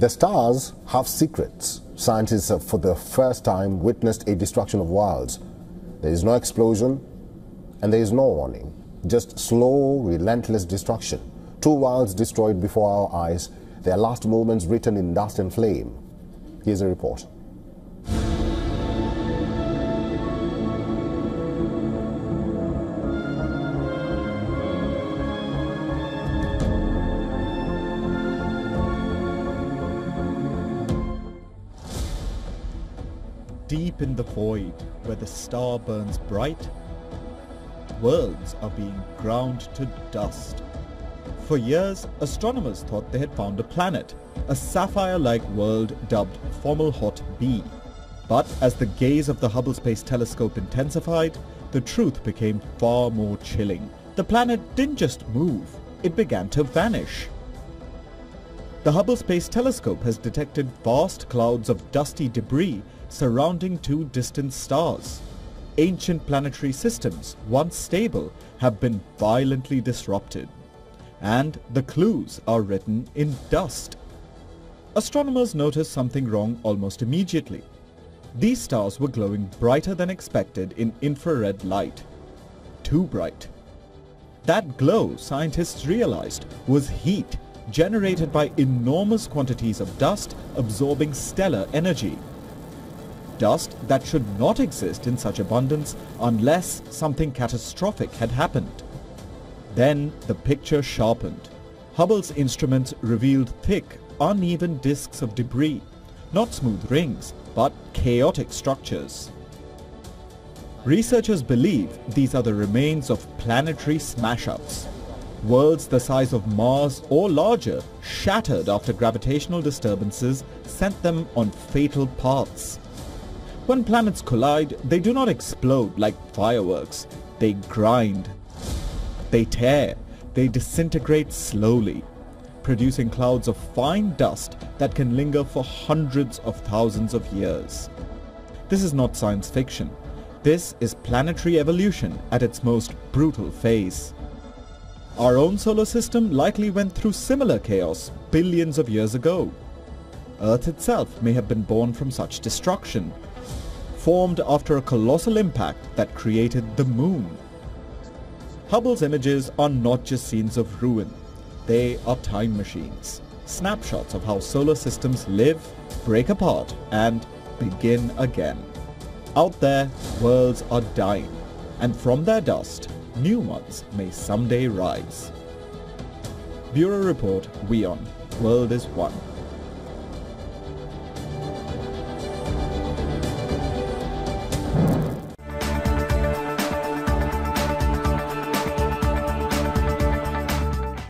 The stars have secrets. Scientists have for the first time witnessed a destruction of worlds. There is no explosion and there is no warning. Just slow, relentless destruction. Two worlds destroyed before our eyes, their last moments written in dust and flame. Here's a report. Deep in the void, where the star burns bright, worlds are being ground to dust. For years, astronomers thought they had found a planet, a sapphire-like world dubbed Fomalhaut b. But as the gaze of the Hubble Space Telescope intensified, the truth became far more chilling. The planet didn't just move, it began to vanish. The Hubble Space Telescope has detected vast clouds of dusty debris surrounding two distant stars. Ancient planetary systems, once stable, have been violently disrupted. And the clues are written in dust. Astronomers noticed something wrong almost immediately. These stars were glowing brighter than expected in infrared light. Too bright. That glow, scientists realized, was heat generated by enormous quantities of dust absorbing stellar energy. Dust that should not exist in such abundance unless something catastrophic had happened. Then the picture sharpened. Hubble's instruments revealed thick, uneven disks of debris, not smooth rings, but chaotic structures. Researchers believe these are the remains of planetary smash-ups. Worlds the size of Mars or larger shattered after gravitational disturbances sent them on fatal paths. When planets collide, they do not explode like fireworks. They grind. They tear. They disintegrate slowly, producing clouds of fine dust that can linger for hundreds of thousands of years. This is not science fiction. This is planetary evolution at its most brutal phase. Our own solar system likely went through similar chaos billions of years ago. Earth itself may have been born from such destruction, formed after a colossal impact that created the moon. Hubble's images are not just scenes of ruin, they are time machines, snapshots of how solar systems live, break apart and begin again. Out there, worlds are dying, and from their dust, new ones may someday rise. Bureau Report, WION, World is One.